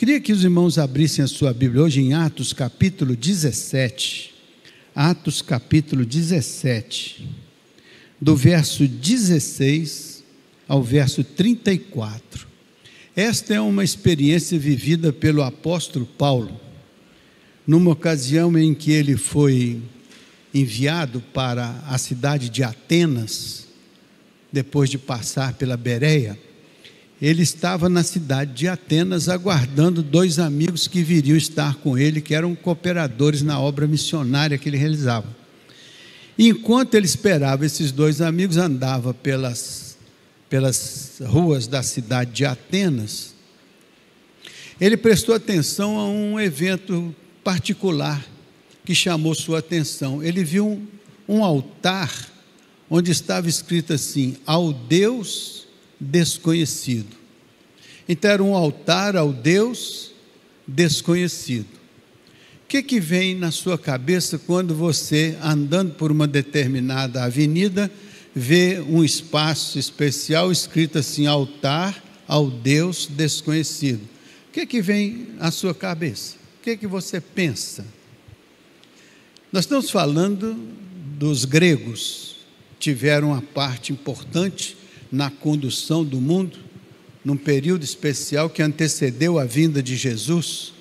Queria que os irmãos abrissem a sua Bíblia hoje em Atos capítulo 17. Atos capítulo 17, do verso 16 ao verso 34. Esta é uma experiência vivida pelo apóstolo Paulo, numa ocasião em que ele foi enviado para a cidade de Atenas, depois de passar pela Bereia ele estava na cidade de Atenas aguardando dois amigos que viriam estar com ele, que eram cooperadores na obra missionária que ele realizava. Enquanto ele esperava esses dois amigos, andava pelas, pelas ruas da cidade de Atenas, ele prestou atenção a um evento particular que chamou sua atenção. Ele viu um, um altar onde estava escrito assim: Ao Deus desconhecido. Então era um altar ao Deus desconhecido. O que, que vem na sua cabeça quando você, andando por uma determinada avenida, vê um espaço especial escrito assim: altar ao Deus desconhecido? O que, que vem à sua cabeça? O que, que você pensa? Nós estamos falando dos gregos, tiveram uma parte importante na condução do mundo, num período especial que antecedeu a vinda de Jesus,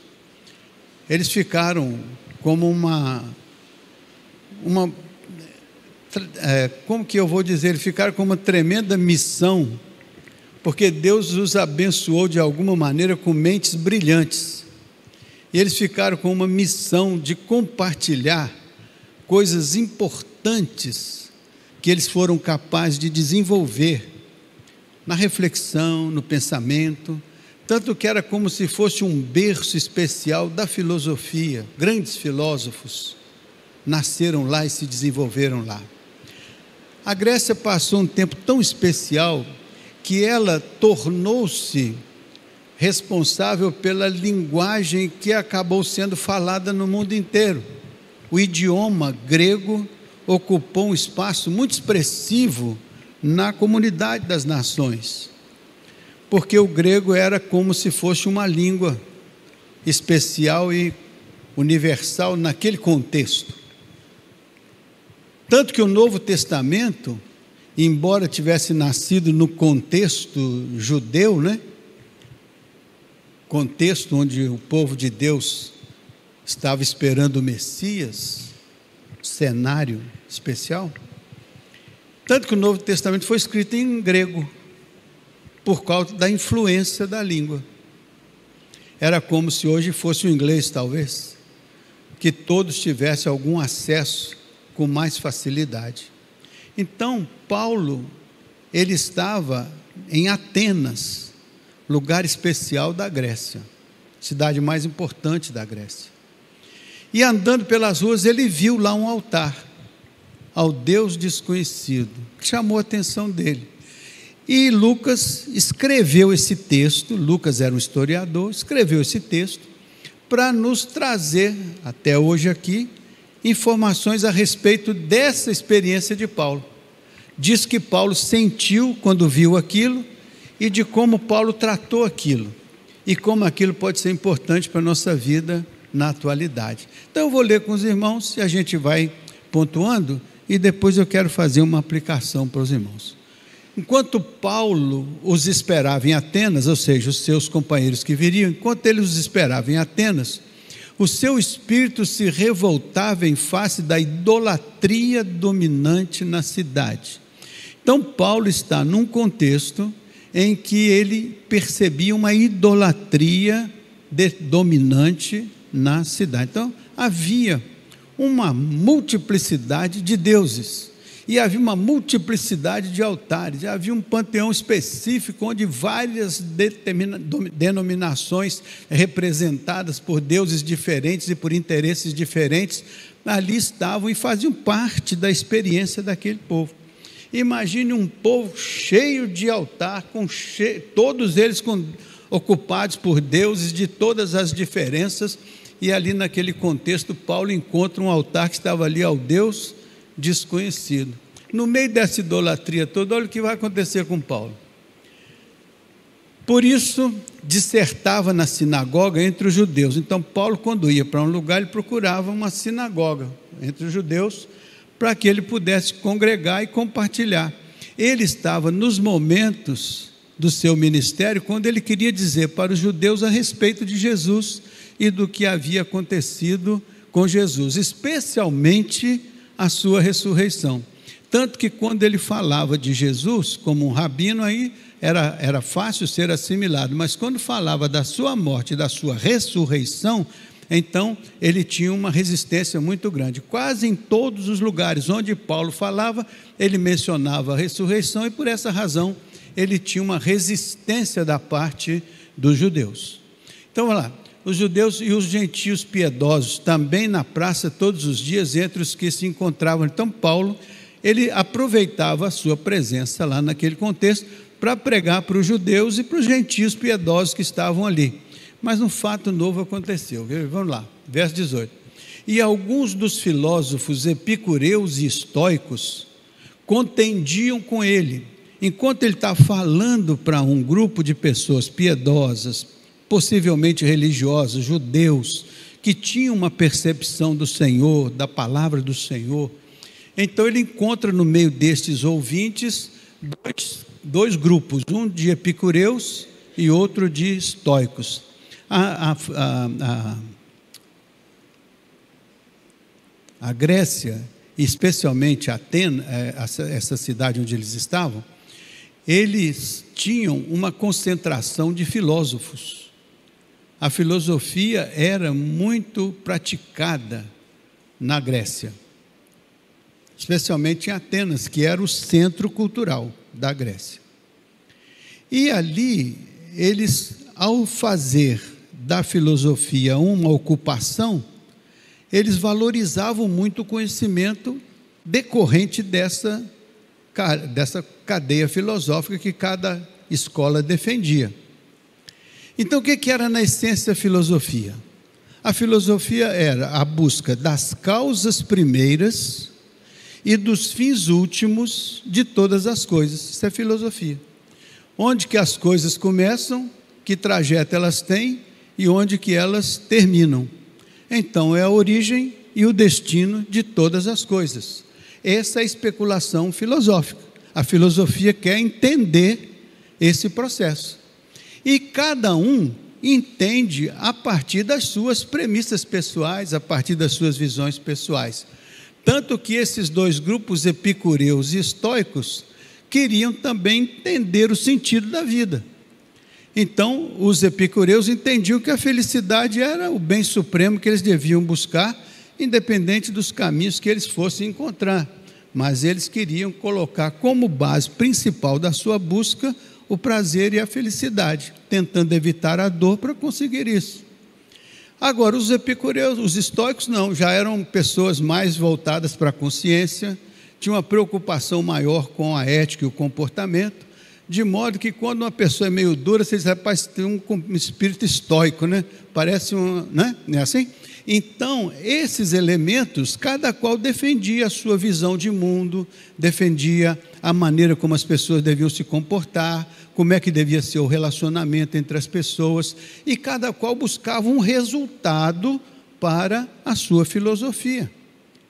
eles ficaram como uma. uma é, como que eu vou dizer? Eles ficaram com uma tremenda missão, porque Deus os abençoou de alguma maneira com mentes brilhantes. E eles ficaram com uma missão de compartilhar coisas importantes que eles foram capazes de desenvolver na reflexão, no pensamento, tanto que era como se fosse um berço especial da filosofia. Grandes filósofos nasceram lá e se desenvolveram lá. A Grécia passou um tempo tão especial que ela tornou-se responsável pela linguagem que acabou sendo falada no mundo inteiro. O idioma grego ocupou um espaço muito expressivo na comunidade das nações, porque o grego era como se fosse uma língua especial e universal naquele contexto. Tanto que o Novo Testamento, embora tivesse nascido no contexto judeu, né? Contexto onde o povo de Deus estava esperando o Messias, cenário especial. Tanto que o Novo Testamento foi escrito em grego, por causa da influência da língua. Era como se hoje fosse o inglês, talvez, que todos tivessem algum acesso com mais facilidade. Então, Paulo, ele estava em Atenas, lugar especial da Grécia, cidade mais importante da Grécia. E andando pelas ruas, ele viu lá um altar ao Deus desconhecido, que chamou a atenção dele. E Lucas escreveu esse texto, Lucas era um historiador, escreveu esse texto para nos trazer, até hoje aqui, informações a respeito dessa experiência de Paulo. Diz que Paulo sentiu quando viu aquilo e de como Paulo tratou aquilo e como aquilo pode ser importante para a nossa vida na atualidade. Então eu vou ler com os irmãos e a gente vai pontuando e depois eu quero fazer uma aplicação para os irmãos. Enquanto Paulo os esperava em Atenas, ou seja, os seus companheiros que viriam, enquanto ele os esperava em Atenas, o seu espírito se revoltava em face da idolatria dominante na cidade. Então, Paulo está num contexto em que ele percebia uma idolatria dominante na cidade. Então, havia uma multiplicidade de deuses. E havia uma multiplicidade de altares, havia um panteão específico onde várias denominações representadas por deuses diferentes e por interesses diferentes ali estavam e faziam parte da experiência daquele povo. Imagine um povo cheio de altar, com che... todos eles com... ocupados por deuses de todas as diferenças e ali naquele contexto, Paulo encontra um altar que estava ali ao Deus desconhecido. No meio dessa idolatria toda, olha o que vai acontecer com Paulo. Por isso, dissertava na sinagoga entre os judeus. Então, Paulo, quando ia para um lugar, ele procurava uma sinagoga entre os judeus, para que ele pudesse congregar e compartilhar. Ele estava nos momentos do seu ministério quando ele queria dizer para os judeus a respeito de Jesus e do que havia acontecido com Jesus, especialmente a sua ressurreição. Tanto que quando ele falava de Jesus como um rabino, aí era, era fácil ser assimilado, mas quando falava da sua morte, da sua ressurreição, então ele tinha uma resistência muito grande. Quase em todos os lugares onde Paulo falava, ele mencionava a ressurreição e por essa razão ele tinha uma resistência da parte dos judeus. Então, vamos lá. Os judeus e os gentios piedosos também na praça todos os dias entre os que se encontravam. Então, Paulo, ele aproveitava a sua presença lá naquele contexto para pregar para os judeus e para os gentios piedosos que estavam ali. Mas um fato novo aconteceu. Vamos lá, verso 18. E alguns dos filósofos epicureus e estoicos contendiam com ele, enquanto ele está falando para um grupo de pessoas piedosas, possivelmente religiosas, judeus, que tinham uma percepção do Senhor, da palavra do Senhor. Então ele encontra no meio destes ouvintes dois dois grupos, um de epicureus e outro de estoicos. A, a, a, a Grécia, especialmente Atena, é, essa cidade onde eles estavam, eles tinham uma concentração de filósofos. A filosofia era muito praticada na Grécia, especialmente em Atenas, que era o centro cultural da Grécia. E ali, eles, ao fazer da filosofia uma ocupação, eles valorizavam muito o conhecimento decorrente dessa, dessa cadeia filosófica que cada escola defendia. Então, o que era na essência a filosofia? A filosofia era a busca das causas primeiras e dos fins últimos de todas as coisas. Isso é filosofia. Onde que as coisas começam, que trajeto elas têm e onde que elas terminam. Então é a origem e o destino de todas as coisas. Essa é a especulação filosófica. A filosofia quer entender esse processo. E cada um entende a partir das suas premissas pessoais, a partir das suas visões pessoais. Tanto que esses dois grupos, epicureus e estoicos, queriam também entender o sentido da vida. Então, os epicureus entendiam que a felicidade era o bem supremo que eles deviam buscar, independente dos caminhos que eles fossem encontrar. Mas eles queriam colocar como base principal da sua busca o prazer e a felicidade, tentando evitar a dor para conseguir isso. Agora, os epicureus, os estoicos, não, já eram pessoas mais voltadas para a consciência, tinham uma preocupação maior com a ética e o comportamento, de modo que quando uma pessoa é meio dura, você diz, rapaz, tem um espírito estoico, né? Parece um. Né? Não é assim? Então, esses elementos, cada qual defendia a sua visão de mundo, defendia a maneira como as pessoas deviam se comportar, como é que devia ser o relacionamento entre as pessoas, e cada qual buscava um resultado para a sua filosofia.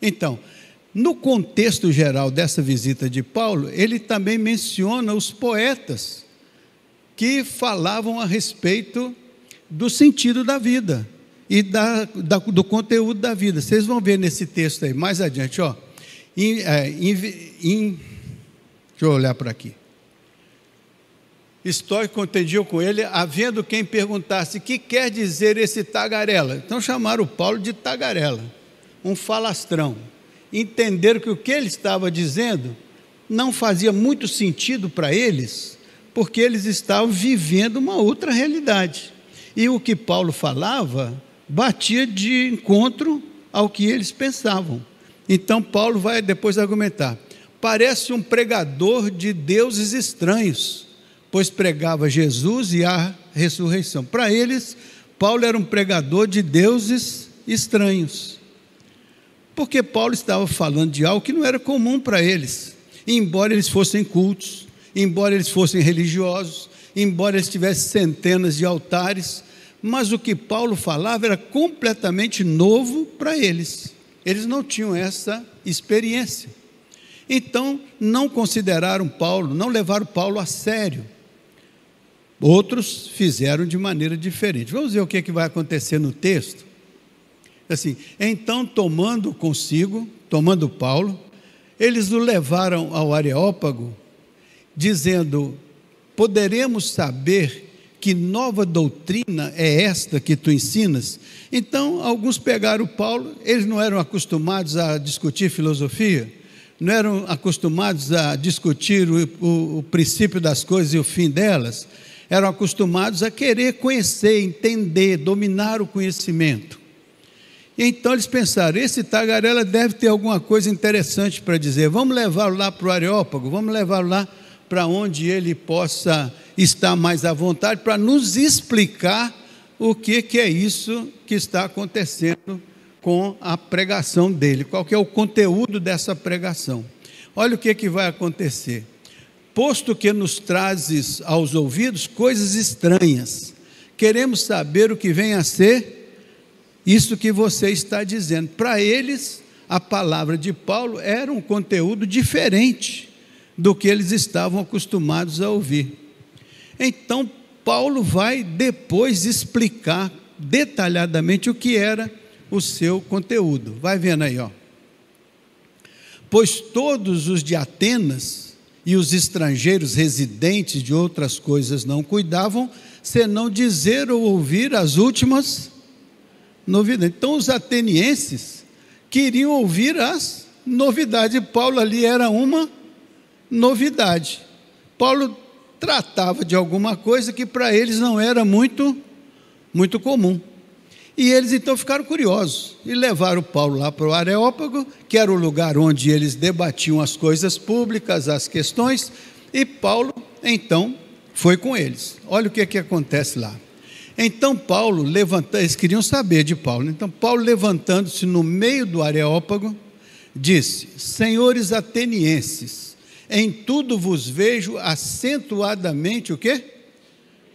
Então, no contexto geral dessa visita de Paulo, ele também menciona os poetas que falavam a respeito do sentido da vida e da, da, do conteúdo da vida. Vocês vão ver nesse texto aí, mais adiante, ó. In, é, in, in, deixa eu olhar para aqui. Estoico contendiam com ele, havendo quem perguntasse: que quer dizer esse tagarela? Então chamaram Paulo de tagarela, um falastrão. Entenderam que o que ele estava dizendo não fazia muito sentido para eles, porque eles estavam vivendo uma outra realidade. E o que Paulo falava batia de encontro ao que eles pensavam. Então Paulo vai depois argumentar: parece um pregador de deuses estranhos, pois pregava Jesus e a ressurreição. Para eles, Paulo era um pregador de deuses estranhos. Porque Paulo estava falando de algo que não era comum para eles. embora eles fossem cultos, embora eles fossem religiosos, embora eles tivessem centenas de altares, mas o que Paulo falava era completamente novo para eles. Eles não tinham essa experiência. Então, não consideraram Paulo, não levaram Paulo a sério. Outros fizeram de maneira diferente. Vamos ver o que, é que vai acontecer no texto. Assim, então, tomando consigo, tomando Paulo, eles o levaram ao Areópago, dizendo: Poderemos saber que nova doutrina é esta que tu ensinas? Então, alguns pegaram Paulo, eles não eram acostumados a discutir filosofia, não eram acostumados a discutir o, o, o princípio das coisas e o fim delas, eram acostumados a querer conhecer, entender, dominar o conhecimento. Então eles pensaram: esse tagarela deve ter alguma coisa interessante para dizer, vamos levá-lo lá para o Areópago, vamos levá-lo lá para onde ele possa estar mais à vontade, para nos explicar o que, que é isso que está acontecendo com a pregação dele, qual que é o conteúdo dessa pregação. Olha o que, que vai acontecer. Posto que nos trazes aos ouvidos coisas estranhas, queremos saber o que vem a ser isso que você está dizendo. Para eles, a palavra de Paulo era um conteúdo diferente do que eles estavam acostumados a ouvir. Então, Paulo vai depois explicar detalhadamente o que era o seu conteúdo. Vai vendo aí, ó. Pois todos os de Atenas e os estrangeiros residentes de outras coisas não cuidavam, senão dizer ou ouvir as últimas novidades. Então, os atenienses queriam ouvir as novidades. Paulo ali era uma novidade. Paulo tratava de alguma coisa que para eles não era muito muito comum. E eles então ficaram curiosos e levaram Paulo lá para o Areópago, que era o lugar onde eles debatiam as coisas públicas, as questões, e Paulo então foi com eles. Olha o que, é que acontece lá. Então Paulo levanta, eles queriam saber de Paulo. Então Paulo levantando-se no meio do Areópago, disse: Senhores atenienses, em tudo vos vejo acentuadamente o quê?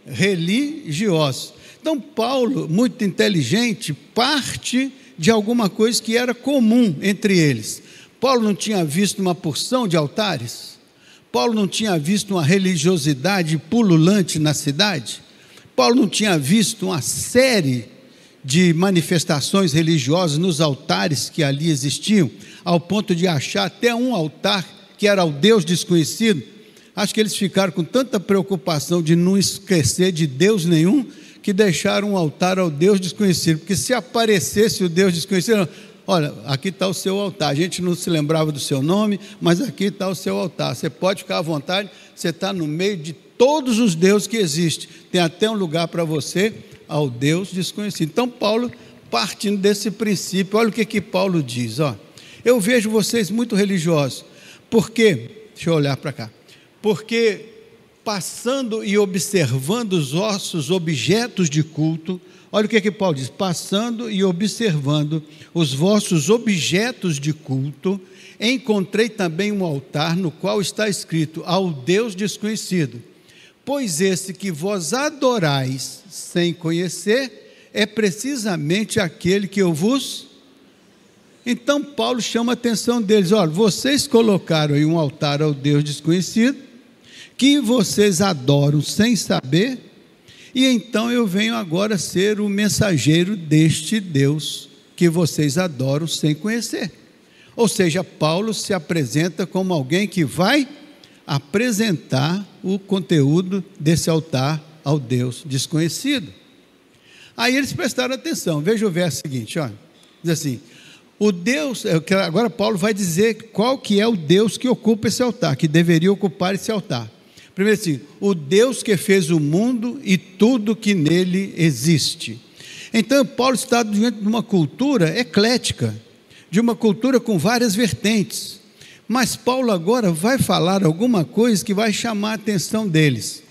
Religiosos. Então, Paulo, muito inteligente, parte de alguma coisa que era comum entre eles. Paulo não tinha visto uma porção de altares? Paulo não tinha visto uma religiosidade pululante na cidade? Paulo não tinha visto uma série de manifestações religiosas nos altares que ali existiam, ao ponto de achar até um altar que era o Deus desconhecido, acho que eles ficaram com tanta preocupação de não esquecer de Deus nenhum, que deixaram um altar ao Deus desconhecido, porque se aparecesse o Deus desconhecido, olha, aqui está o seu altar, a gente não se lembrava do seu nome, mas aqui está o seu altar, você pode ficar à vontade, você está no meio de todos os deuses que existem, tem até um lugar para você, ao Deus desconhecido. Então, Paulo, partindo desse princípio, olha o que, que Paulo diz, ó, eu vejo vocês muito religiosos, por quê? Deixa eu olhar para cá. Porque passando e observando os vossos objetos de culto, olha o que, é que Paulo diz: passando e observando os vossos objetos de culto, encontrei também um altar no qual está escrito: ao Deus desconhecido. Pois esse que vós adorais sem conhecer é precisamente aquele que eu vos então Paulo chama a atenção deles: olha, vocês colocaram aí um altar ao Deus desconhecido, que vocês adoram sem saber, e então eu venho agora ser o mensageiro deste Deus que vocês adoram sem conhecer. Ou seja, Paulo se apresenta como alguém que vai apresentar o conteúdo desse altar ao Deus desconhecido. Aí eles prestaram atenção, veja o verso seguinte, olha, diz assim: o Deus, é agora Paulo vai dizer qual que é o Deus que ocupa esse altar, que deveria ocupar esse altar. Primeiro assim, o Deus que fez o mundo e tudo que nele existe. Então Paulo está diante de uma cultura eclética, de uma cultura com várias vertentes. Mas Paulo agora vai falar alguma coisa que vai chamar a atenção deles.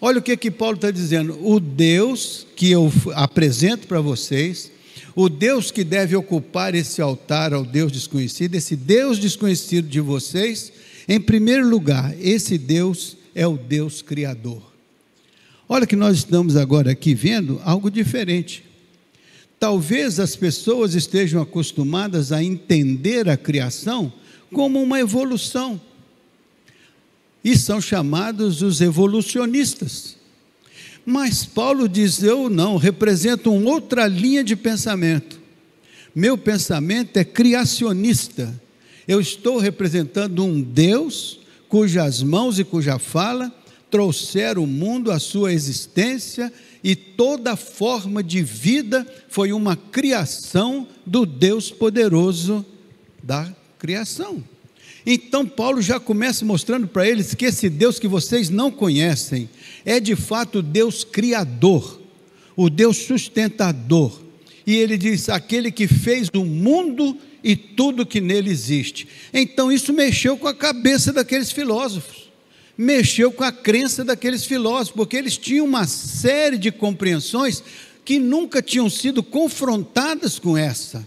Olha o que que Paulo está dizendo. O Deus que eu apresento para vocês o Deus que deve ocupar esse altar ao Deus desconhecido, esse Deus desconhecido de vocês, em primeiro lugar, esse Deus é o Deus Criador. Olha que nós estamos agora aqui vendo algo diferente. Talvez as pessoas estejam acostumadas a entender a criação como uma evolução. E são chamados os evolucionistas. Mas Paulo diz: eu não, represento uma outra linha de pensamento. Meu pensamento é criacionista. Eu estou representando um Deus cujas mãos e cuja fala trouxeram o mundo à sua existência e toda forma de vida foi uma criação do Deus poderoso da criação. Então Paulo já começa mostrando para eles que esse Deus que vocês não conhecem é de fato Deus criador, o Deus sustentador. E ele diz: aquele que fez o mundo e tudo que nele existe. Então isso mexeu com a cabeça daqueles filósofos mexeu com a crença daqueles filósofos, porque eles tinham uma série de compreensões que nunca tinham sido confrontadas com essa.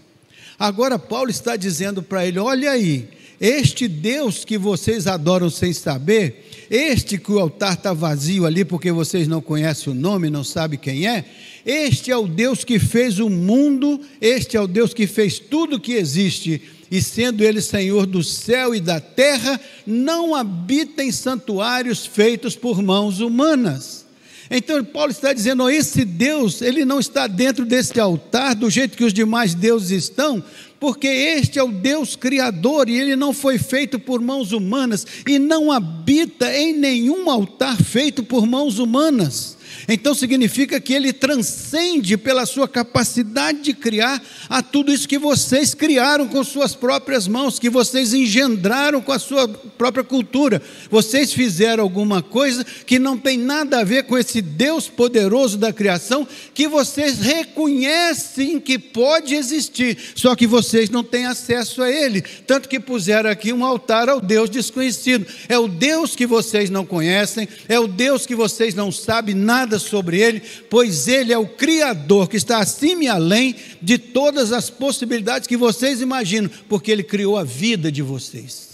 Agora, Paulo está dizendo para ele: olha aí, este Deus que vocês adoram sem saber, este que o altar está vazio ali porque vocês não conhecem o nome, não sabem quem é, este é o Deus que fez o mundo, este é o Deus que fez tudo que existe e sendo ele Senhor do céu e da terra, não habita em santuários feitos por mãos humanas. Então Paulo está dizendo: oh, esse Deus, ele não está dentro desse altar do jeito que os demais deuses estão, porque este é o Deus criador e ele não foi feito por mãos humanas e não habita em nenhum altar feito por mãos humanas. Então significa que ele transcende pela sua capacidade de criar a tudo isso que vocês criaram com suas próprias mãos, que vocês engendraram com a sua própria cultura. Vocês fizeram alguma coisa que não tem nada a ver com esse Deus poderoso da criação, que vocês reconhecem que pode existir, só que vocês não têm acesso a ele. Tanto que puseram aqui um altar ao Deus desconhecido. É o Deus que vocês não conhecem, é o Deus que vocês não sabem nada sobre ele, pois ele é o Criador que está acima e além de todas as possibilidades que vocês imaginam, porque ele criou a vida de vocês.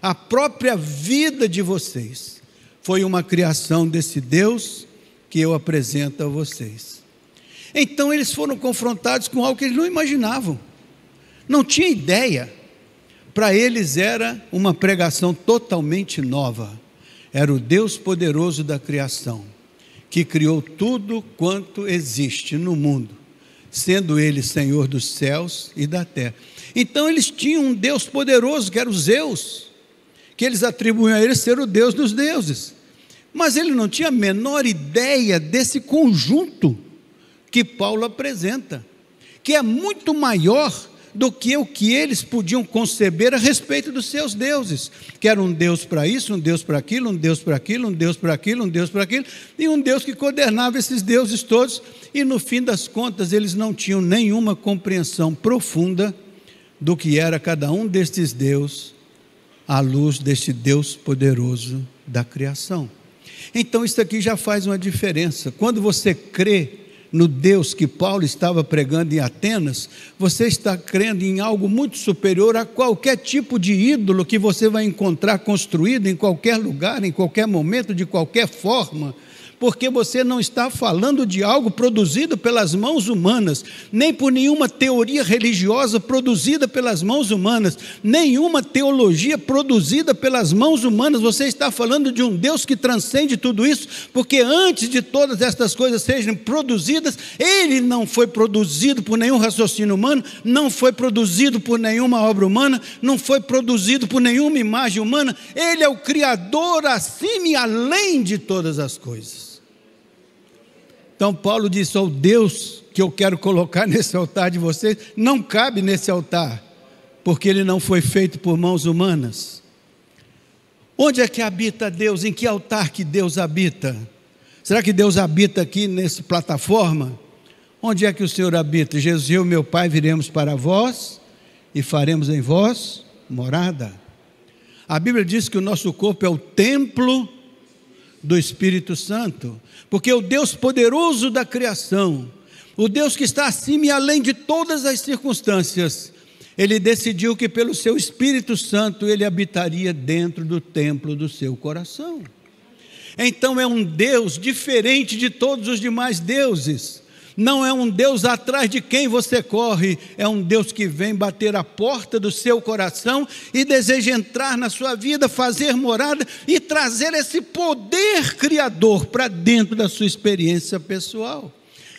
A própria vida de vocês foi uma criação desse Deus que eu apresento a vocês. Então eles foram confrontados com algo que eles não imaginavam, não tinha ideia. Para eles era uma pregação totalmente nova. Era o Deus poderoso da criação que criou tudo quanto existe no mundo, sendo Ele Senhor dos céus e da terra. Então eles tinham um Deus poderoso, que era o Zeus, que eles atribuíam a ele ser o Deus dos deuses. Mas ele não tinha a menor ideia desse conjunto que Paulo apresenta, que é muito maior do que o que eles podiam conceber a respeito dos seus deuses, que era um Deus para isso, um Deus para aquilo, um Deus para aquilo, um Deus para aquilo, um Deus para aquilo, e um Deus que coordenava esses deuses todos, e no fim das contas eles não tinham nenhuma compreensão profunda do que era cada um destes deuses à luz deste Deus poderoso da criação. Então isso aqui já faz uma diferença. Quando você crê no Deus que Paulo estava pregando em Atenas, você está crendo em algo muito superior a qualquer tipo de ídolo que você vai encontrar construído em qualquer lugar, em qualquer momento, de qualquer forma porque você não está falando de algo produzido pelas mãos humanas, nem por nenhuma teoria religiosa produzida pelas mãos humanas, nenhuma teologia produzida pelas mãos humanas. Você está falando de um Deus que transcende tudo isso, porque antes de todas estas coisas sejam produzidas, ele não foi produzido por nenhum raciocínio humano, não foi produzido por nenhuma obra humana, não foi produzido por nenhuma imagem humana, ele é o Criador acima e além de todas as coisas. Então Paulo disse: "O Deus que eu quero colocar nesse altar de vocês não cabe nesse altar, porque ele não foi feito por mãos humanas. Onde é que habita Deus? Em que altar que Deus habita? Será que Deus habita aqui nessa plataforma? Onde é que o Senhor habita? Jesus e eu, meu Pai, viremos para vós e faremos em vós morada. A Bíblia diz que o nosso corpo é o templo do Espírito Santo, porque o Deus poderoso da criação, o Deus que está acima e além de todas as circunstâncias, ele decidiu que pelo seu Espírito Santo ele habitaria dentro do templo do seu coração. Então é um Deus diferente de todos os demais deuses. Não é um Deus atrás de quem você corre, é um Deus que vem bater a porta do seu coração e deseja entrar na sua vida, fazer morada e trazer esse poder criador para dentro da sua experiência pessoal.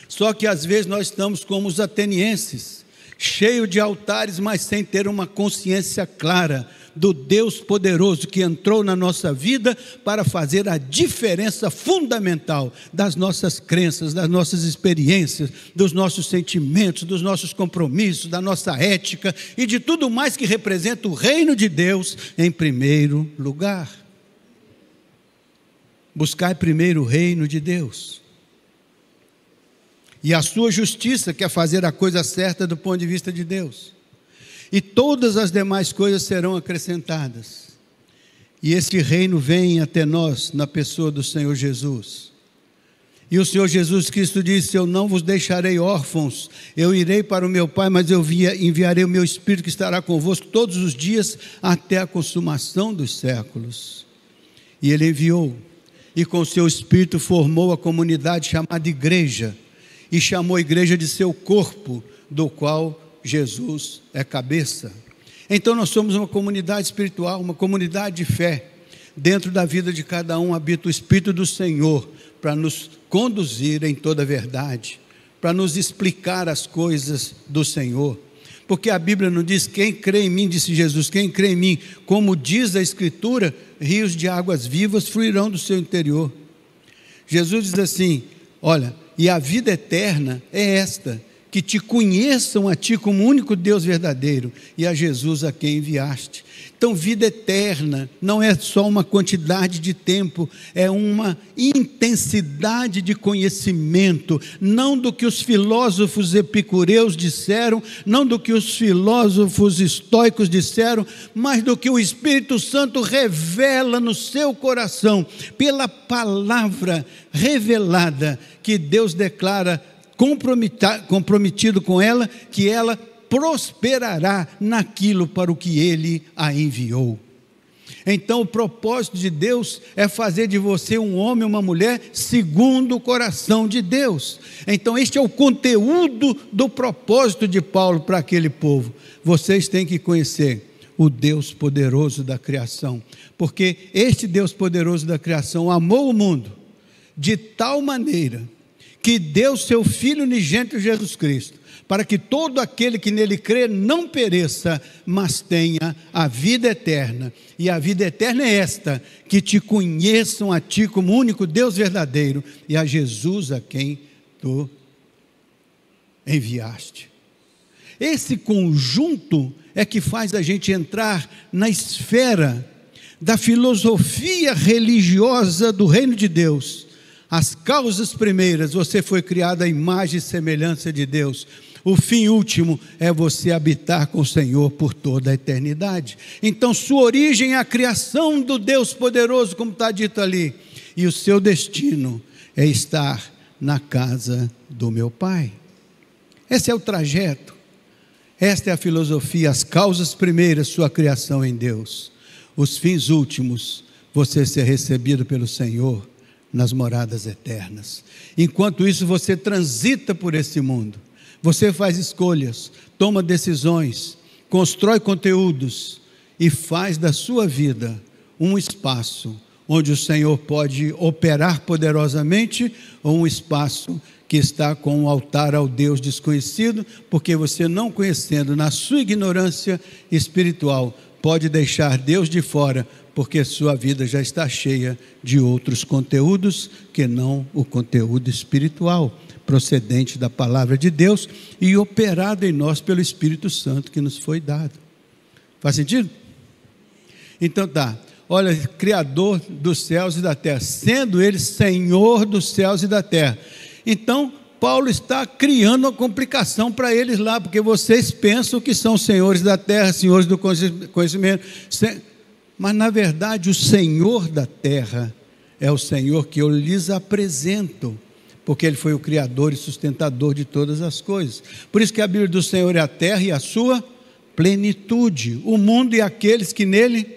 Só que às vezes nós estamos como os atenienses, cheio de altares, mas sem ter uma consciência clara do Deus poderoso que entrou na nossa vida para fazer a diferença fundamental das nossas crenças, das nossas experiências, dos nossos sentimentos, dos nossos compromissos, da nossa ética e de tudo mais que representa o reino de Deus em primeiro lugar. Buscar primeiro o reino de Deus. E a sua justiça, que é fazer a coisa certa do ponto de vista de Deus e todas as demais coisas serão acrescentadas. E este reino vem até nós na pessoa do Senhor Jesus. E o Senhor Jesus Cristo disse: Eu não vos deixarei órfãos, eu irei para o meu Pai, mas eu enviarei o meu Espírito que estará convosco todos os dias até a consumação dos séculos. E ele enviou, e com seu Espírito formou a comunidade chamada Igreja, e chamou a igreja de seu corpo, do qual Jesus é cabeça. Então nós somos uma comunidade espiritual, uma comunidade de fé. Dentro da vida de cada um habita o Espírito do Senhor para nos conduzir em toda a verdade, para nos explicar as coisas do Senhor. Porque a Bíblia não diz: quem crê em mim, disse Jesus, quem crê em mim, como diz a Escritura, rios de águas vivas fluirão do seu interior. Jesus diz assim: olha, e a vida eterna é esta, que te conheçam a ti como único Deus verdadeiro e a Jesus a quem enviaste. Então, vida eterna não é só uma quantidade de tempo, é uma intensidade de conhecimento, não do que os filósofos epicureus disseram, não do que os filósofos estoicos disseram, mas do que o Espírito Santo revela no seu coração, pela palavra revelada que Deus declara comprometido com ela, que ela prosperará naquilo para o que ele a enviou. Então, o propósito de Deus é fazer de você um homem, uma mulher, segundo o coração de Deus. Então, este é o conteúdo do propósito de Paulo para aquele povo. Vocês têm que conhecer o Deus poderoso da criação, porque este Deus poderoso da criação amou o mundo de tal maneira que deu seu Filho unigênito Jesus Cristo, para que todo aquele que nele crê não pereça, mas tenha a vida eterna. E a vida eterna é esta: que te conheçam a ti como único Deus verdadeiro e a Jesus a quem tu enviaste. Esse conjunto é que faz a gente entrar na esfera da filosofia religiosa do reino de Deus as causas primeiras, você foi criado à imagem e semelhança de Deus. O fim último é você habitar com o Senhor por toda a eternidade. Então, sua origem é a criação do Deus poderoso, como está dito ali. E o seu destino é estar na casa do meu Pai. Esse é o trajeto. Esta é a filosofia, as causas primeiras, sua criação em Deus. Os fins últimos, você ser recebido pelo Senhor nas moradas eternas. Enquanto isso, você transita por esse mundo, você faz escolhas, toma decisões, constrói conteúdos e faz da sua vida um espaço onde o Senhor pode operar poderosamente ou um espaço que está com o altar ao Deus desconhecido, porque você não conhecendo na sua ignorância espiritual pode deixar Deus de fora porque sua vida já está cheia de outros conteúdos que não o conteúdo espiritual, procedente da palavra de Deus e operado em nós pelo Espírito Santo que nos foi dado. Faz sentido? Então tá. Olha, Criador dos céus e da terra, sendo Ele Senhor dos céus e da terra. Então, Paulo está criando uma complicação para eles lá, porque vocês pensam que são senhores da terra, senhores do conhecimento, mas na verdade o Senhor da terra é o Senhor que eu lhes apresento, porque Ele foi o Criador e sustentador de todas as coisas. Por isso que a Bíblia do Senhor é a terra e a sua plenitude, o mundo e aqueles que nele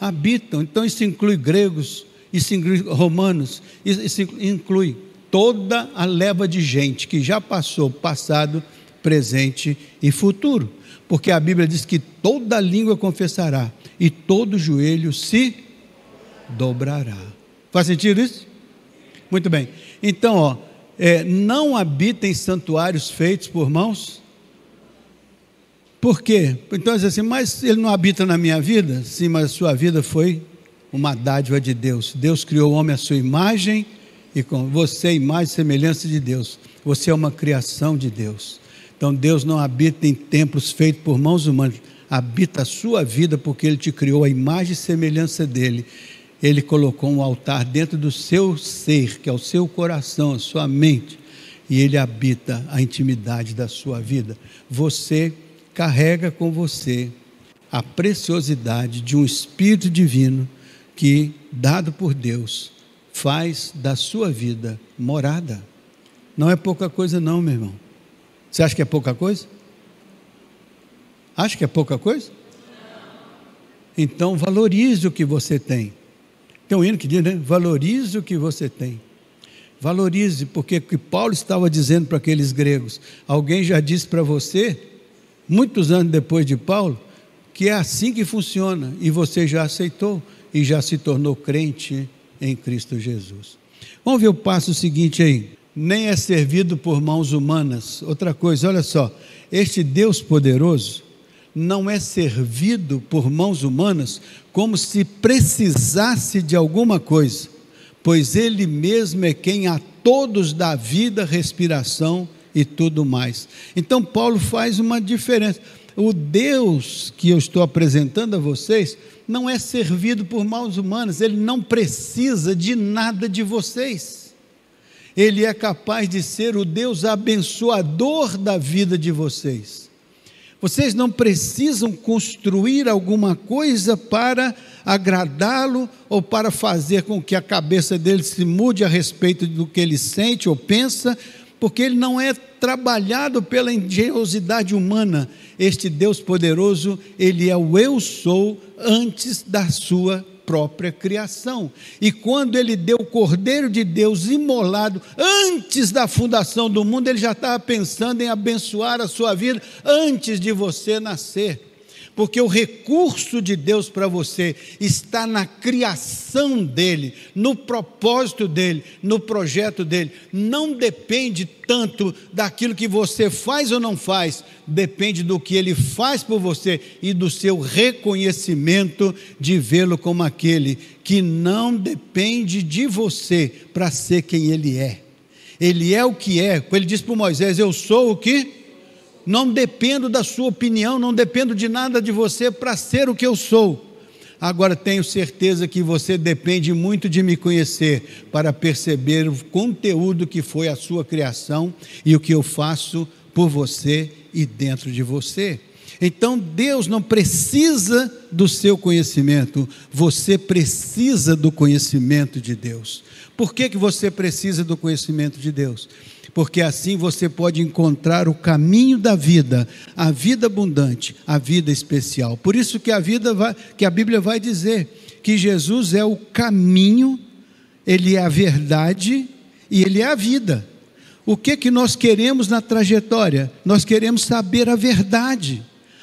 habitam. Então isso inclui gregos, isso inclui Romanos, isso inclui toda a leva de gente que já passou, passado, presente e futuro. Porque a Bíblia diz que toda língua confessará e todo joelho se dobrará. Faz sentido isso? Muito bem. Então, ó, é, não habita em santuários feitos por mãos. Por quê? Então, diz assim, mas ele não habita na minha vida? Sim, mas a sua vida foi uma dádiva de Deus. Deus criou o homem à sua imagem e com você, e semelhança de Deus. Você é uma criação de Deus. Então, Deus não habita em templos feitos por mãos humanas, habita a sua vida porque Ele te criou a imagem e semelhança dele ele colocou um altar dentro do seu ser, que é o seu coração, a sua mente, e ele habita a intimidade da sua vida. Você carrega com você a preciosidade de um Espírito Divino que, dado por Deus, faz da sua vida morada. Não é pouca coisa, não, meu irmão. Você acha que é pouca coisa? Acha que é pouca coisa? Então valorize o que você tem. Tem um hino que diz, né? Valorize o que você tem. Valorize, porque o que Paulo estava dizendo para aqueles gregos, alguém já disse para você, muitos anos depois de Paulo, que é assim que funciona, e você já aceitou e já se tornou crente em Cristo Jesus. Vamos ver o passo seguinte aí. Nem é servido por mãos humanas. Outra coisa, olha só, este Deus poderoso, não é servido por mãos humanas como se precisasse de alguma coisa, pois Ele mesmo é quem a todos dá vida, respiração e tudo mais. Então, Paulo faz uma diferença. O Deus que eu estou apresentando a vocês não é servido por mãos humanas, ele não precisa de nada de vocês. Ele é capaz de ser o Deus abençoador da vida de vocês. Vocês não precisam construir alguma coisa para agradá-lo ou para fazer com que a cabeça dele se mude a respeito do que ele sente ou pensa, porque ele não é trabalhado pela engenhosidade humana. Este Deus poderoso, ele é o eu sou antes da sua própria criação. E quando ele deu o Cordeiro de Deus imolado antes da fundação do mundo, ele já estava pensando em abençoar a sua vida antes de você nascer porque o recurso de Deus para você está na criação dele, no propósito dele, no projeto dele. Não depende tanto daquilo que você faz ou não faz, depende do que ele faz por você e do seu reconhecimento de vê-lo como aquele que não depende de você para ser quem ele é. Ele é o que é. Ele diz para Moisés: Eu sou o que? Não dependo da sua opinião, não dependo de nada de você para ser o que eu sou. Agora tenho certeza que você depende muito de me conhecer para perceber o conteúdo que foi a sua criação e o que eu faço por você e dentro de você. Então Deus não precisa do seu conhecimento, você precisa do conhecimento de Deus. Por que, que você precisa do conhecimento de Deus? porque assim você pode encontrar o caminho da vida, a vida abundante, a vida especial. Por isso que a vida vai, que a Bíblia vai dizer que Jesus é o caminho, ele é a verdade e ele é a vida. O que que nós queremos na trajetória? Nós queremos saber a verdade.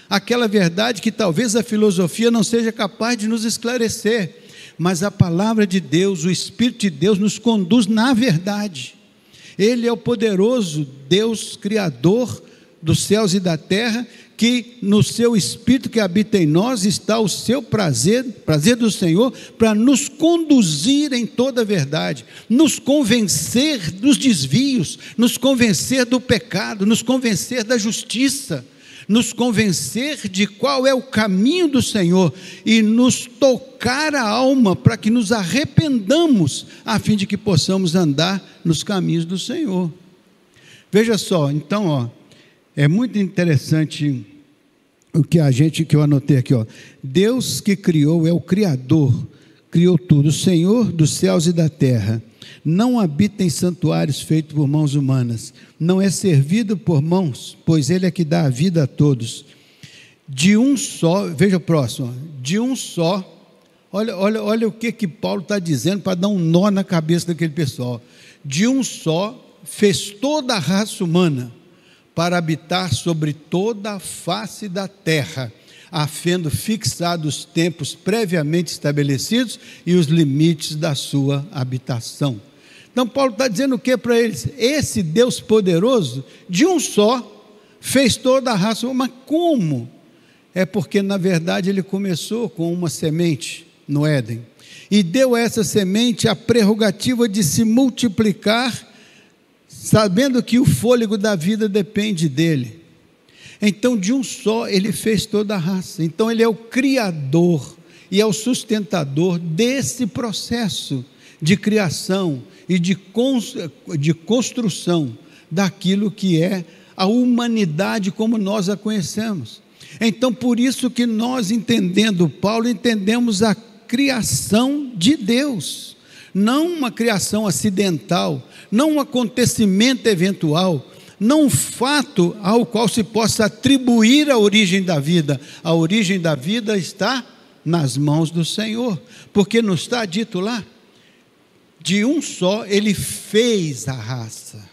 Aquela verdade que talvez a filosofia não seja capaz de nos esclarecer, mas a palavra de Deus, o Espírito de Deus nos conduz na verdade. Ele é o poderoso Deus Criador dos céus e da terra, que no seu Espírito que habita em nós está o seu prazer, prazer do Senhor, para nos conduzir em toda a verdade, nos convencer dos desvios, nos convencer do pecado, nos convencer da justiça nos convencer de qual é o caminho do Senhor e nos tocar a alma para que nos arrependamos, a fim de que possamos andar nos caminhos do Senhor. Veja só, então, ó, é muito interessante o que a gente que eu anotei aqui, ó. Deus que criou é o criador, criou tudo, o Senhor dos céus e da terra não habita em santuários feitos por mãos humanas, não é servido por mãos, pois Ele é que dá a vida a todos. De um só, veja o próximo, de um só Olha, olha, olha o que, que Paulo está dizendo para dar um nó na cabeça daquele pessoal. De um só fez toda a raça humana para habitar sobre toda a face da terra, havendo fixado os tempos previamente estabelecidos e os limites da sua habitação. Então, Paulo está dizendo o que para eles? Esse Deus poderoso, de um só, fez toda a raça. Mas como? É porque, na verdade, ele começou com uma semente no Éden e deu a essa semente a prerrogativa de se multiplicar, sabendo que o fôlego da vida depende dele. Então, de um só, ele fez toda a raça. Então, ele é o criador e é o sustentador desse processo de criação e de, de construção daquilo que é a humanidade como nós a conhecemos. Então, por isso que nós, entendendo Paulo, entendemos a criação de Deus, não uma criação acidental, não um acontecimento eventual, não um fato ao qual se possa atribuir a origem da vida. A origem da vida está nas mãos do Senhor, porque não está dito lá de um só, ele fez a raça,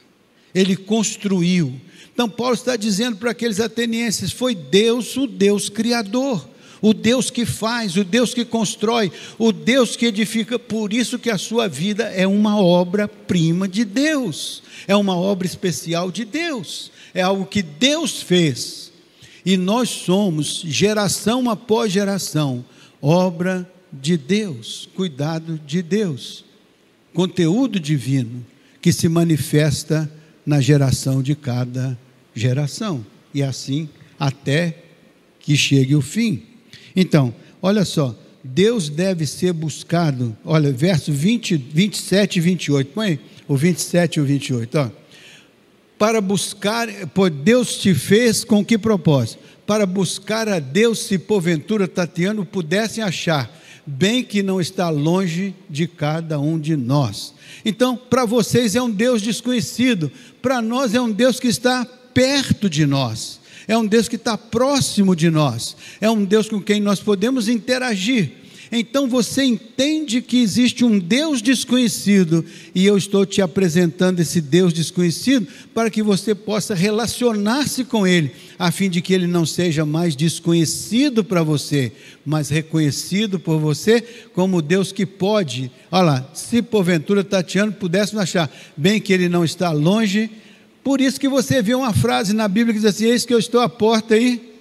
ele construiu. Então, Paulo está dizendo para aqueles atenienses: foi Deus o Deus Criador, o Deus que faz, o Deus que constrói, o Deus que edifica. Por isso que a sua vida é uma obra-prima de Deus, é uma obra especial de Deus, é algo que Deus fez. E nós somos, geração após geração, obra de Deus, cuidado de Deus conteúdo divino que se manifesta na geração de cada geração. E assim até que chegue o fim. Então, olha só, Deus deve ser buscado. Olha, verso 20, 27 e 28. Põe o 27 e o 28. Ó. Para buscar, pois Deus te fez com que propósito? Para buscar a Deus, se porventura Tatiano pudessem achar bem que não está longe de cada um de nós. Então, para vocês é um Deus desconhecido, para nós é um Deus que está perto de nós, é um Deus que está próximo de nós, é um Deus com quem nós podemos interagir. Então você entende que existe um Deus desconhecido e eu estou te apresentando esse Deus desconhecido para que você possa relacionar-se com Ele, a fim de que Ele não seja mais desconhecido para você, mas reconhecido por você como Deus que pode. Olha lá, se porventura Tatiano pudesse achar bem que Ele não está longe, por isso que você vê uma frase na Bíblia que diz assim: Eis que eu estou à porta aí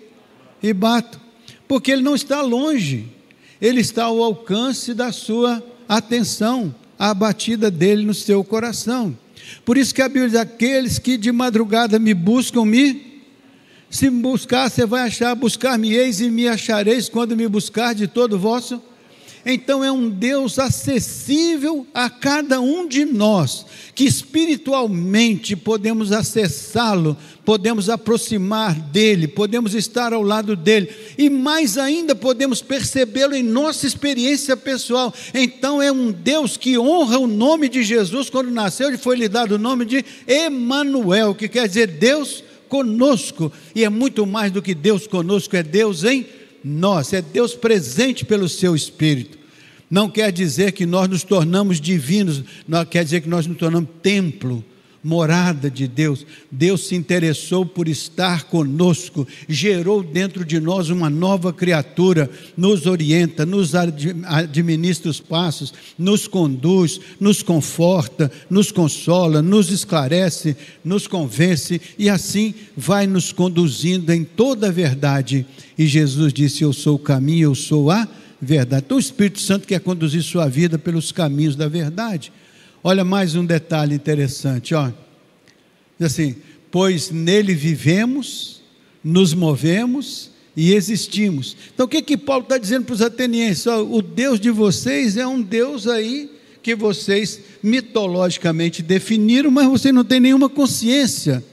e bato, porque Ele não está longe ele está ao alcance da sua atenção, a batida dele no seu coração. Por isso que a Bíblia diz: aqueles que de madrugada me buscam, me. Se me buscar, você vai achar, buscar-me-eis e me achareis quando me buscar de todo vosso então é um Deus acessível a cada um de nós, que espiritualmente podemos acessá-lo, podemos aproximar dele, podemos estar ao lado dele, e mais ainda podemos percebê-lo em nossa experiência pessoal. Então é um Deus que honra o nome de Jesus quando nasceu, e foi lhe dado o nome de Emanuel, que quer dizer Deus conosco, e é muito mais do que Deus conosco, é Deus em nós, é Deus presente pelo seu Espírito. Não quer dizer que nós nos tornamos divinos, não quer dizer que nós nos tornamos templo, morada de Deus. Deus se interessou por estar conosco, gerou dentro de nós uma nova criatura, nos orienta, nos administra os passos, nos conduz, nos conforta, nos consola, nos esclarece, nos convence e assim vai nos conduzindo em toda a verdade. E Jesus disse: Eu sou o caminho, eu sou a verdade. Então o Espírito Santo quer conduzir sua vida pelos caminhos da verdade. Olha mais um detalhe interessante, ó. Diz assim: pois nele vivemos, nos movemos e existimos. Então o que que Paulo está dizendo para os atenienses? Ó, o Deus de vocês é um Deus aí que vocês mitologicamente definiram, mas vocês não têm nenhuma consciência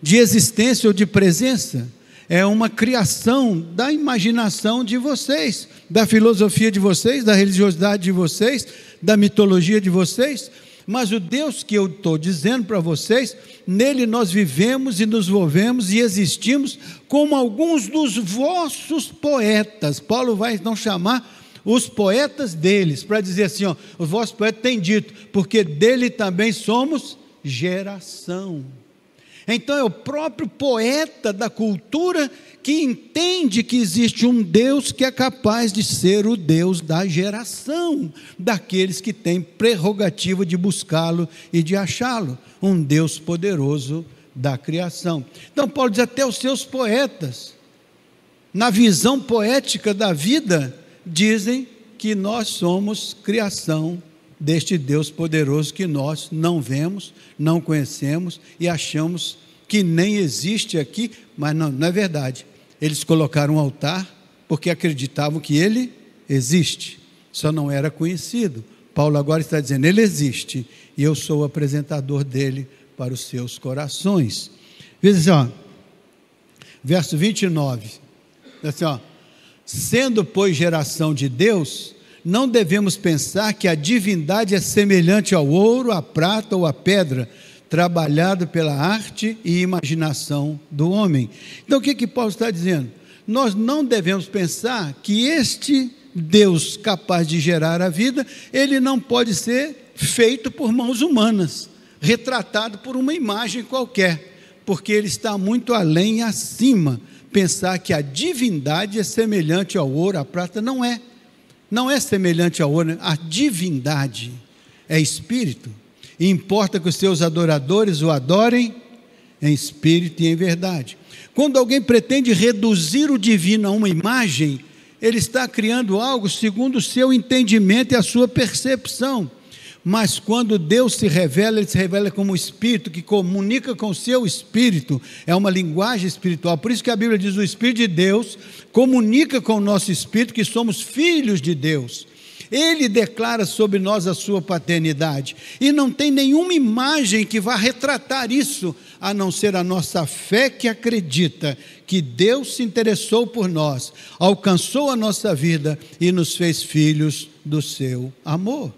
de existência ou de presença é uma criação da imaginação de vocês, da filosofia de vocês, da religiosidade de vocês, da mitologia de vocês. Mas o Deus que eu estou dizendo para vocês, nele nós vivemos e nos movemos e existimos como alguns dos vossos poetas. Paulo vai então chamar os poetas deles, para dizer assim: ó, o vosso poeta tem dito, porque dele também somos geração. Então é o próprio poeta da cultura que entende que existe um Deus que é capaz de ser o Deus da geração, daqueles que têm prerrogativa de buscá-lo e de achá-lo, um Deus poderoso da criação. Então, Paulo diz até os seus poetas, na visão poética da vida, dizem que nós somos criação deste Deus poderoso que nós não vemos, não conhecemos e achamos que nem existe aqui, mas não, não é verdade. Eles colocaram um altar porque acreditavam que ele existe, só não era conhecido. Paulo agora está dizendo: ele existe e eu sou o apresentador dele para os seus corações. Veja assim, ó, verso 29, assim, ó, sendo, pois, geração de Deus, não devemos pensar que a divindade é semelhante ao ouro, à prata ou à pedra, trabalhado pela arte e imaginação do homem. Então o que que Paulo está dizendo? Nós não devemos pensar que este Deus capaz de gerar a vida, ele não pode ser feito por mãos humanas, retratado por uma imagem qualquer, porque ele está muito além e acima. Pensar que a divindade é semelhante ao ouro, à prata, não é. Não é semelhante ao ouro, a divindade é espírito e importa que os seus adoradores o adorem em espírito e em verdade. Quando alguém pretende reduzir o divino a uma imagem, ele está criando algo segundo o seu entendimento e a sua percepção. Mas quando Deus se revela, ele se revela como um espírito que comunica com o seu espírito, é uma linguagem espiritual. Por isso que a Bíblia diz: o Espírito de Deus comunica com o nosso espírito que somos filhos de Deus. Ele declara sobre nós a sua paternidade. E não tem nenhuma imagem que vá retratar isso, a não ser a nossa fé que acredita que Deus se interessou por nós, alcançou a nossa vida e nos fez filhos do seu amor.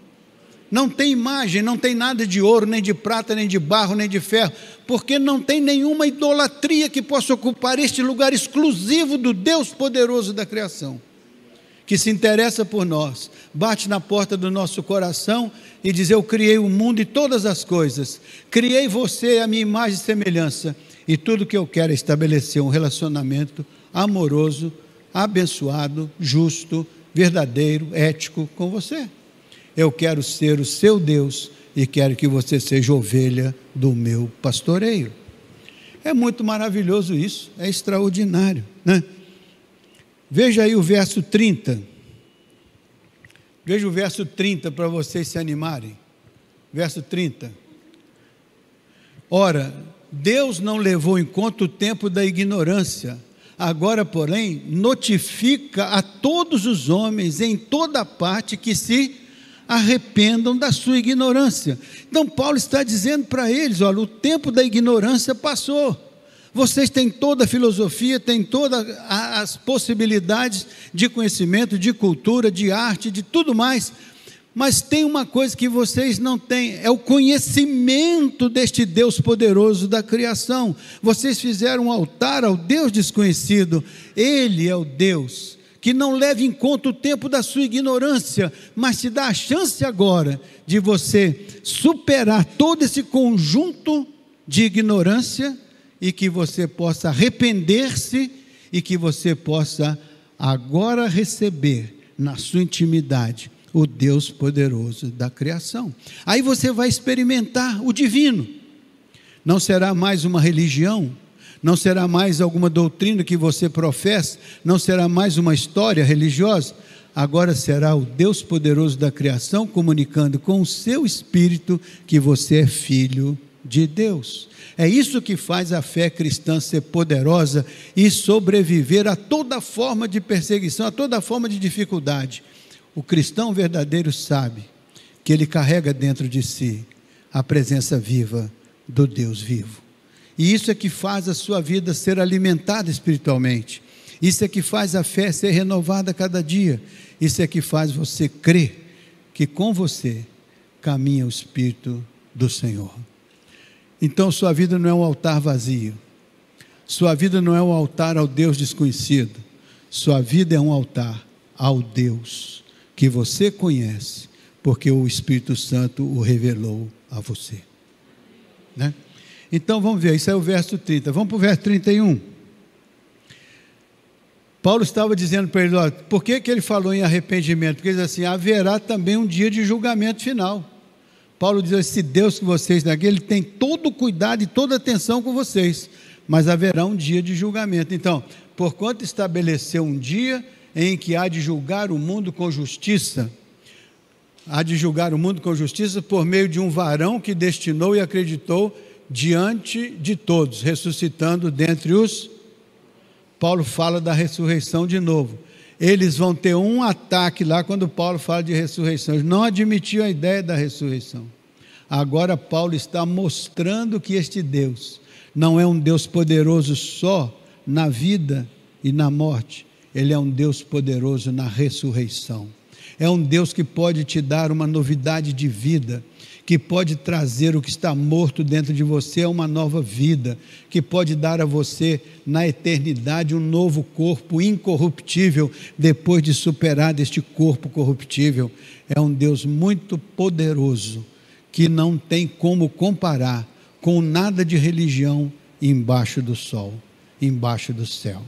Não tem imagem, não tem nada de ouro, nem de prata, nem de barro, nem de ferro, porque não tem nenhuma idolatria que possa ocupar este lugar exclusivo do Deus poderoso da criação que se interessa por nós, bate na porta do nosso coração e diz: Eu criei o mundo e todas as coisas, criei você a minha imagem e semelhança, e tudo que eu quero é estabelecer um relacionamento amoroso, abençoado, justo, verdadeiro, ético com você. Eu quero ser o seu Deus e quero que você seja ovelha do meu pastoreio. É muito maravilhoso isso, é extraordinário, né? Veja aí o verso 30. Veja o verso 30 para vocês se animarem. Verso 30. Ora, Deus não levou em conta o tempo da ignorância. Agora, porém, notifica a todos os homens em toda parte que se arrependam da sua ignorância. Então, Paulo está dizendo para eles: olha, o tempo da ignorância passou. Vocês têm toda a filosofia, têm todas as possibilidades de conhecimento, de cultura, de arte, de tudo mais. Mas tem uma coisa que vocês não têm, é o conhecimento deste Deus poderoso da criação. Vocês fizeram um altar ao Deus desconhecido. Ele é o Deus que não leva em conta o tempo da sua ignorância, mas te dá a chance agora de você superar todo esse conjunto de ignorância e que você possa arrepender-se e que você possa agora receber na sua intimidade o Deus poderoso da criação. Aí você vai experimentar o divino. Não será mais uma religião, não será mais alguma doutrina que você professa, não será mais uma história religiosa, agora será o Deus poderoso da criação comunicando com o seu espírito que você é filho de Deus. É isso que faz a fé cristã ser poderosa e sobreviver a toda forma de perseguição, a toda forma de dificuldade. O cristão verdadeiro sabe que ele carrega dentro de si a presença viva do Deus vivo. E isso é que faz a sua vida ser alimentada espiritualmente. Isso é que faz a fé ser renovada cada dia. Isso é que faz você crer que com você caminha o Espírito do Senhor. Então sua vida não é um altar vazio. Sua vida não é um altar ao Deus desconhecido. Sua vida é um altar ao Deus que você conhece, porque o Espírito Santo o revelou a você. Né? Então vamos ver, isso é o verso 30. Vamos para o verso 31. Paulo estava dizendo para ele, ó, por que, que ele falou em arrependimento? Porque ele diz assim: haverá também um dia de julgamento final. Paulo diz: esse Deus que vocês daqui, ele tem todo o cuidado e toda atenção com vocês, mas haverá um dia de julgamento. Então, por quanto estabeleceu um dia em que há de julgar o mundo com justiça, há de julgar o mundo com justiça por meio de um varão que destinou e acreditou diante de todos, ressuscitando dentre os. Paulo fala da ressurreição de novo. Eles vão ter um ataque lá quando Paulo fala de ressurreição. Eles não admitiam a ideia da ressurreição. Agora Paulo está mostrando que este Deus não é um Deus poderoso só na vida e na morte, ele é um Deus poderoso na ressurreição. É um Deus que pode te dar uma novidade de vida, que pode trazer o que está morto dentro de você a uma nova vida, que pode dar a você na eternidade um novo corpo incorruptível depois de superar este corpo corruptível. É um Deus muito poderoso que não tem como comparar com nada de religião embaixo do sol, embaixo do céu.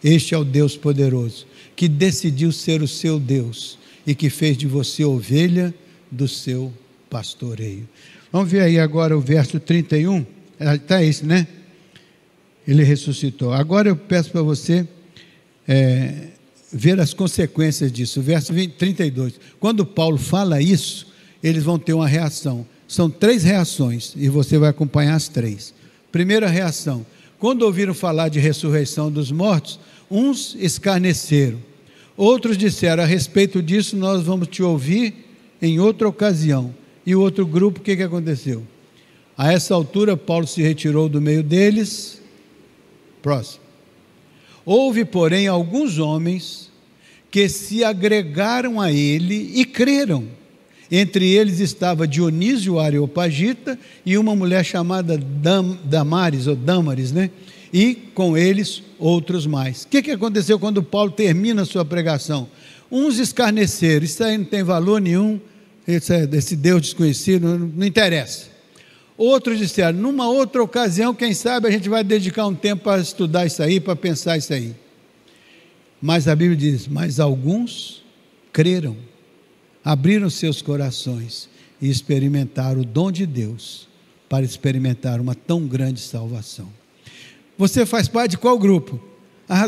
Este é o Deus poderoso que decidiu ser o seu Deus e que fez de você ovelha do seu pastoreio. Vamos ver aí agora o verso 31. Está esse, né? Ele ressuscitou. Agora eu peço para você é, ver as consequências disso. O verso 20, 32. Quando Paulo fala isso, eles vão ter uma reação. São três reações e você vai acompanhar as três. Primeira reação: quando ouviram falar de ressurreição dos mortos, uns escarneceram Outros disseram: a respeito disso, nós vamos te ouvir em outra ocasião. E o outro grupo, o que, que aconteceu? A essa altura, Paulo se retirou do meio deles. Próximo. Houve, porém, alguns homens que se agregaram a ele e creram. Entre eles estava Dionísio Areopagita e uma mulher chamada Dam, Damares, ou Damares, né? e com eles outros mais. O que, que aconteceu quando Paulo termina a sua pregação? Uns escarneceram, isso aí não tem valor nenhum, esse, esse Deus desconhecido, não, interessa. Outros disseram, numa outra ocasião, quem sabe a gente vai dedicar um tempo para estudar isso aí, para pensar isso aí. Mas a Bíblia diz: Mas alguns creram, abriram seus corações e experimentaram o dom de Deus para experimentar uma tão grande salvação. Você faz parte de qual grupo? Ah,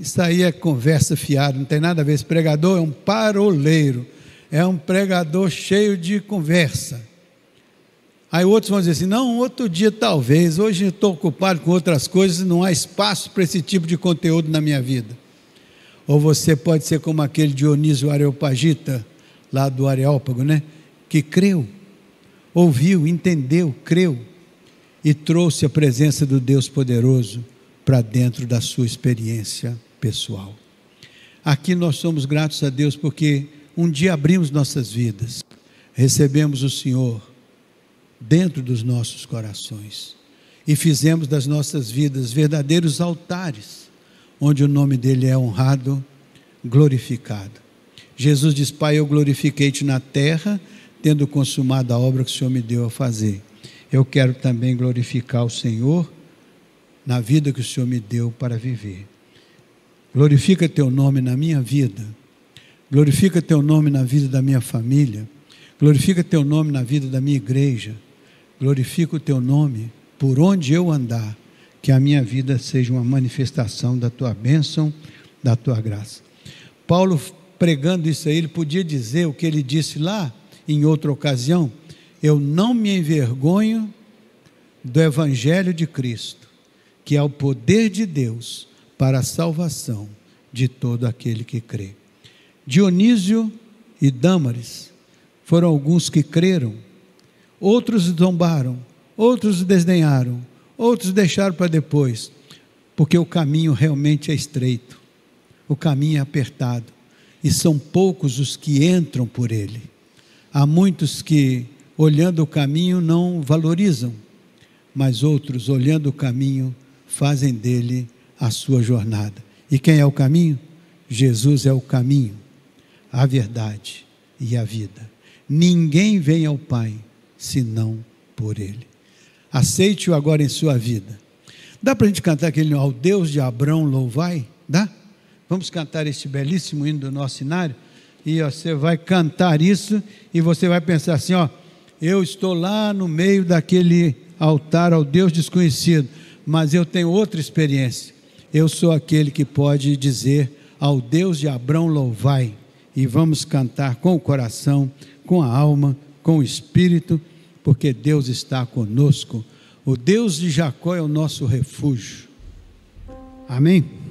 isso aí é conversa fiada, não tem nada a ver. Esse pregador é um paroleiro, é um pregador cheio de conversa. Aí outros vão dizer assim: não, outro dia talvez, hoje estou ocupado com outras coisas, não há espaço para esse tipo de conteúdo na minha vida. Ou você pode ser como aquele Dionísio Areopagita, lá do Areópago, né? Que creu, ouviu, entendeu, creu e trouxe a presença do Deus poderoso para dentro da sua experiência pessoal. Aqui nós somos gratos a Deus porque um dia abrimos nossas vidas, recebemos o Senhor dentro dos nossos corações e fizemos das nossas vidas verdadeiros altares, onde o nome dele é honrado, glorificado. Jesus diz: Pai, eu glorifiquei-te na terra, tendo consumado a obra que o Senhor me deu a fazer eu quero também glorificar o Senhor na vida que o Senhor me deu para viver. Glorifica teu nome na minha vida. Glorifica teu nome na vida da minha família. Glorifica teu nome na vida da minha igreja. Glorifica o teu nome por onde eu andar, que a minha vida seja uma manifestação da tua bênção, da tua graça. Paulo pregando isso aí, ele podia dizer o que ele disse lá em outra ocasião, eu não me envergonho do Evangelho de Cristo, que é o poder de Deus para a salvação de todo aquele que crê. Dionísio e Dâmares foram alguns que creram, outros zombaram, outros desdenharam, outros deixaram para depois, porque o caminho realmente é estreito, o caminho é apertado, e são poucos os que entram por ele. Há muitos que olhando o caminho, não valorizam, mas outros, olhando o caminho, fazem dele a sua jornada. E quem é o caminho? Jesus é o caminho, a verdade e a vida. Ninguém vem ao Pai senão por Ele. Aceite-o agora em sua vida. Dá para a gente cantar aquele ao Deus de Abraão louvai? Dá? Vamos cantar este belíssimo hino do nosso cenário? E você vai cantar isso e você vai pensar assim: ó, eu estou lá no meio daquele altar ao Deus desconhecido, mas eu tenho outra experiência. Eu sou aquele que pode dizer ao Deus de Abraão louvai. E vamos cantar com o coração, com a alma, com o espírito, porque Deus está conosco. O Deus de Jacó é o nosso refúgio. Amém?